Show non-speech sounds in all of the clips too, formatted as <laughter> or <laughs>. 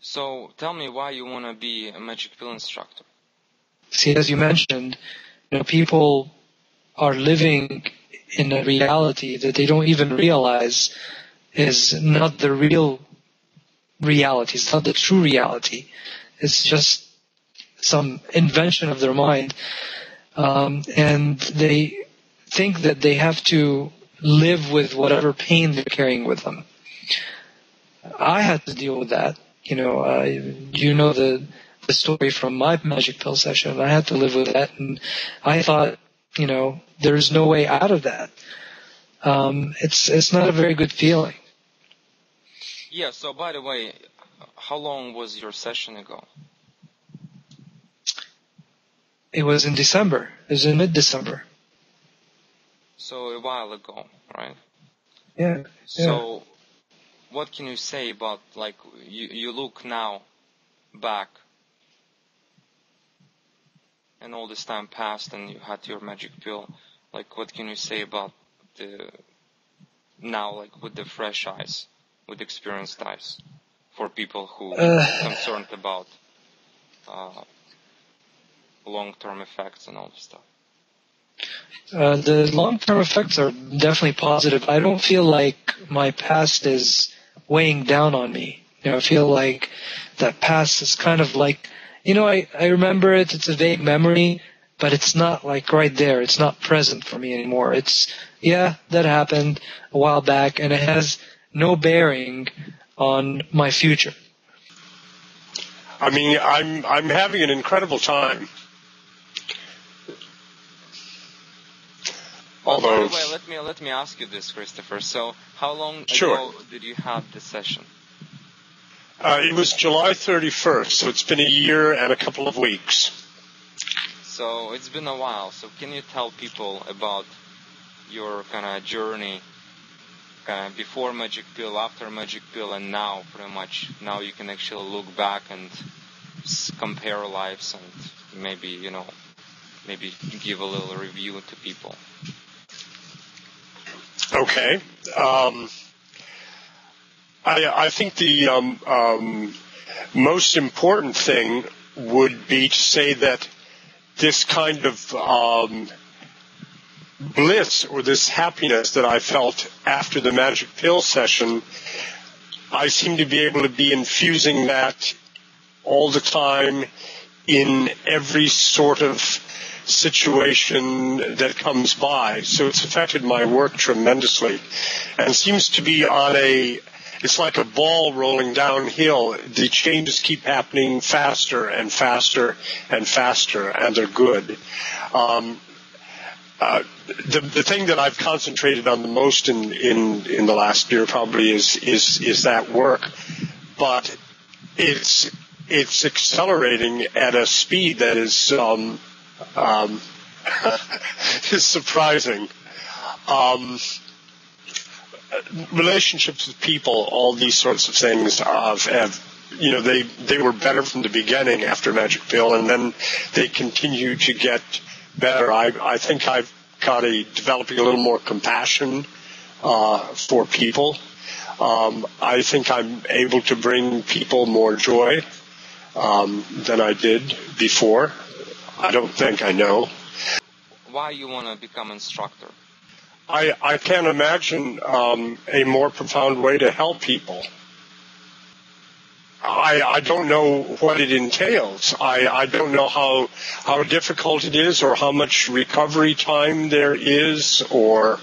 So tell me why you want to be a magic pill instructor. See, as you mentioned, you know, people are living in a reality that they don't even realize is not the real reality. It's not the true reality. It's just some invention of their mind. Um, and they think that they have to live with whatever pain they're carrying with them. I had to deal with that. You know, uh, you know the the story from my magic pill session. I had to live with that, and I thought, you know, there's no way out of that. Um, it's it's not a very good feeling. Yeah. So, by the way, how long was your session ago? It was in December. It was in mid-December. So a while ago, right? Yeah. So, what can you say about like you you look now back, and all this time passed, and you had your magic pill. Like, what can you say about the now, like with the fresh eyes, with experienced eyes, for people who Uh. are concerned about uh, long-term effects and all this stuff? Uh, the long-term effects are definitely positive. I don't feel like my past is weighing down on me. You know, I feel like that past is kind of like, you know, I, I remember it. It's a vague memory, but it's not like right there. It's not present for me anymore. It's, yeah, that happened a while back and it has no bearing on my future. I mean, I'm I'm having an incredible time. Well, by the way, let me let me ask you this, Christopher. So, how long Sure. ago did you have the session? uh, it was July 31st, so it's been a year and a couple of weeks. So it's been a while. So can you tell people about your kind of journey, kind of before Magic Pill, after Magic Pill, and now? Pretty much now you can actually look back and compare lives and maybe you know maybe give a little review to people. Okay. Um, I, I think the um, um, most important thing would be to say that this kind of um, bliss or this happiness that I felt after the magic pill session, I seem to be able to be infusing that all the time in every sort of situation that comes by. So it's affected my work tremendously and seems to be on a it's like a ball rolling downhill. The changes keep happening faster and faster and faster, and they're good. Um, uh, the the thing that I've concentrated on the most in in in the last year probably is is is that work, but it's it's accelerating at a speed that is um, um, <laughs> is surprising. Um, relationships with people, all these sorts of things have, have you know, they, they were better from the beginning after Magic Pill and then they continue to get better. I, I think I've got a, developing a little more compassion, uh, for people. Um, I think I'm able to bring people more joy, um, than I did before. I don't think I know. Why you want to become instructor? I, I can't imagine um, a more profound way to help people. I, I don't know what it entails. I, I don't know how how difficult it is, or how much recovery time there is, or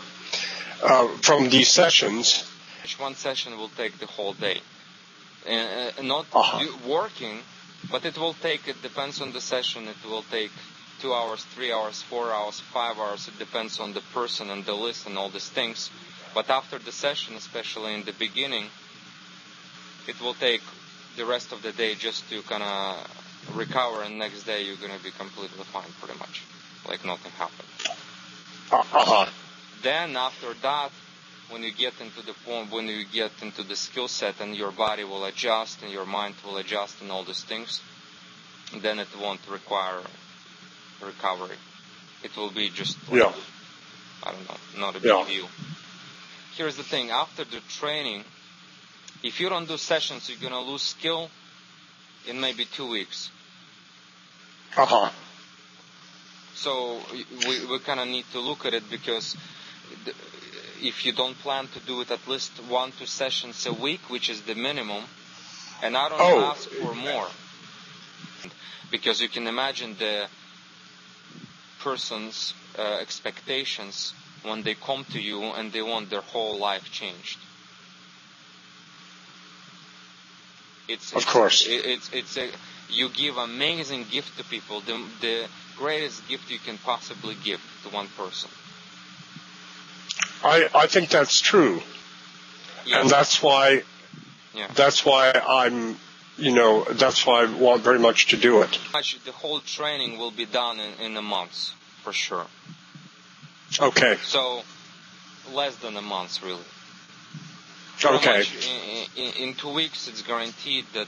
uh, from these sessions. Each one session will take the whole day. And, uh, not Uh-huh. working, but it will take, it depends on the session, it will take two hours, three hours, four hours, five hours. It depends on the person and the list and all these things. But after the session, especially in the beginning, it will take the rest of the day just to kind of recover, and next day you're going to be completely fine, pretty much. Like nothing happened. Uh-huh. Then after that, when you get into the point, when you get into the skill set and your body will adjust and your mind will adjust and all these things, then it won't require recovery. It will be just, like, Yeah. I don't know, not a big Yeah. deal. Here's the thing, after the training, if you don't do sessions, you're gonna lose skill in maybe two weeks. Uh huh. So we, we kind of need to look at it because th- if you don't plan to do it at least one, two sessions a week, which is the minimum, and I don't Oh. ask for more. Because you can imagine the person's uh, expectations when they come to you and they want their whole life changed. It's, Of it's- course. it- it's it's a you give amazing gift to people, the the greatest gift you can possibly give to one person. I, I think that's true. And that's why yeah. that's why I'm you know that's why I want very much to do it. the whole training will be done in, in a month for sure. Okay. So less than a month really. Pretty Okay. in, in, in two weeks it's guaranteed that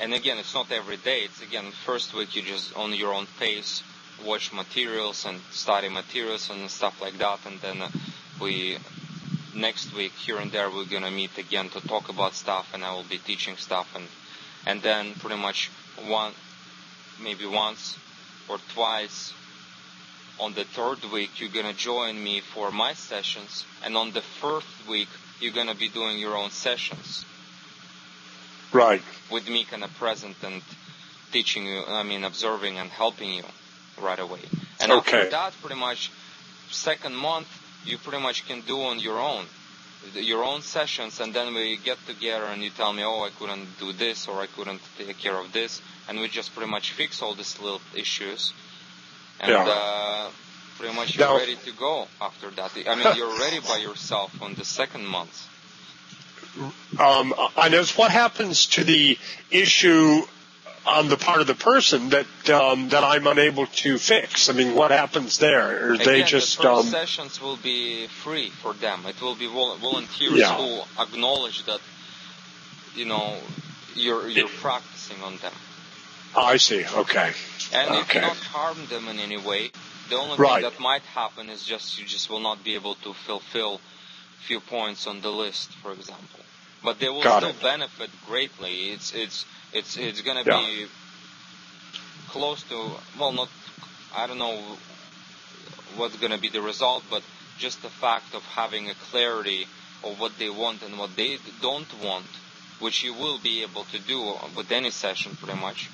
and again it's not every day it's again first week you just on your own pace watch materials and study materials and stuff like that and then uh, we next week here and there we're gonna meet again to talk about stuff and I will be teaching stuff and and then pretty much one maybe once or twice on the third week you're gonna join me for my sessions and on the fourth week you're gonna be doing your own sessions Right. with me kind of present and teaching you I mean observing and helping you right away and after Okay. that pretty much second month you pretty much can do on your own your own sessions and then we get together and you tell me oh I couldn't do this or I couldn't take care of this and we just pretty much fix all these little issues and Yeah. uh, pretty much you're Now- ready to go after that I mean you're ready by yourself on the second month Um, I know what happens to the issue on the part of the person that um, that I'm unable to fix. I mean, what happens there? They Again, just the first um, sessions will be free for them. It will be vol- volunteers Yeah. who acknowledge that you know you're you're practicing on them, I see. Okay. and you Okay. cannot harm them in any way. The only Right. thing that might happen is just you just will not be able to fulfill few points on the list, for example. But they will Got still it. benefit greatly. It's it's it's it's gonna Yeah. be close to well not I don't know what's gonna be the result, but just the fact of having a clarity of what they want and what they don't want, which you will be able to do with any session pretty much.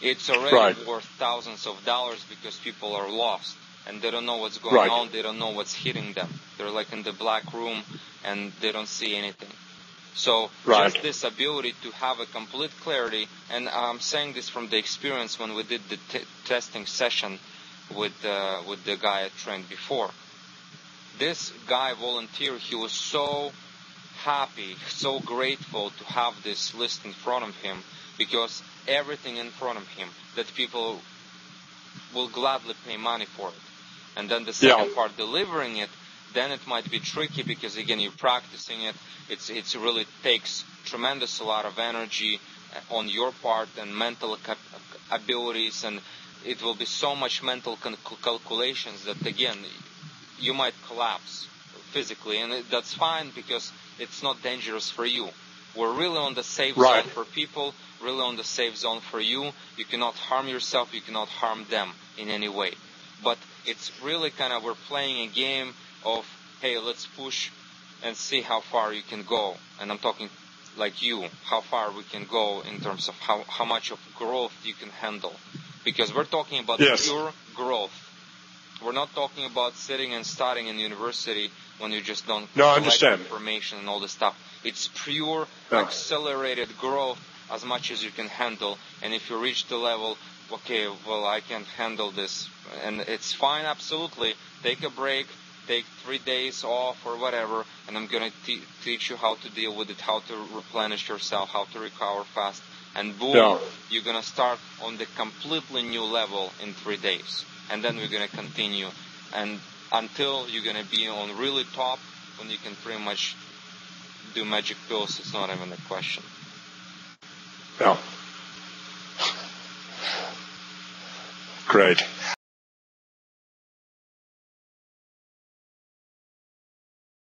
It's already Right. worth thousands of dollars because people are lost and they don't know what's going Right. on. They don't know what's hitting them. They're like in the black room and they don't see anything. So Right. just this ability to have a complete clarity, and I'm saying this from the experience when we did the t- testing session with uh, with the guy I trained before. This guy volunteer, he was so happy, so grateful to have this list in front of him because everything in front of him that people will gladly pay money for it. And then the second Yeah. part, delivering it, then it might be tricky because again you're practicing it. It's it's really takes tremendous a lot of energy uh, on your part and mental cap- abilities, and it will be so much mental cal- calculations that again you might collapse physically, and it, that's fine because it's not dangerous for you. We're really on the safe Right. zone for people, really on the safe zone for you. You cannot harm yourself, you cannot harm them in any way. But it's really kind of we're playing a game of hey, let's push and see how far you can go. And I'm talking like you, how far we can go in terms of how, how much of growth you can handle. Because we're talking about Yes. pure growth. We're not talking about sitting and studying in university when you just don't No, collect understand. information and all this stuff. It's pure Yeah. accelerated growth as much as you can handle. And if you reach the level, okay, well, I can handle this, and it's fine, absolutely. Take a break, take three days off or whatever, and I'm gonna te- teach you how to deal with it, how to replenish yourself, how to recover fast, and boom, Yeah. you're gonna start on the completely new level in three days, and then we're gonna continue, and until you're gonna be on really top, when you can pretty much do magic pills, it's not even a question. Yeah. Great.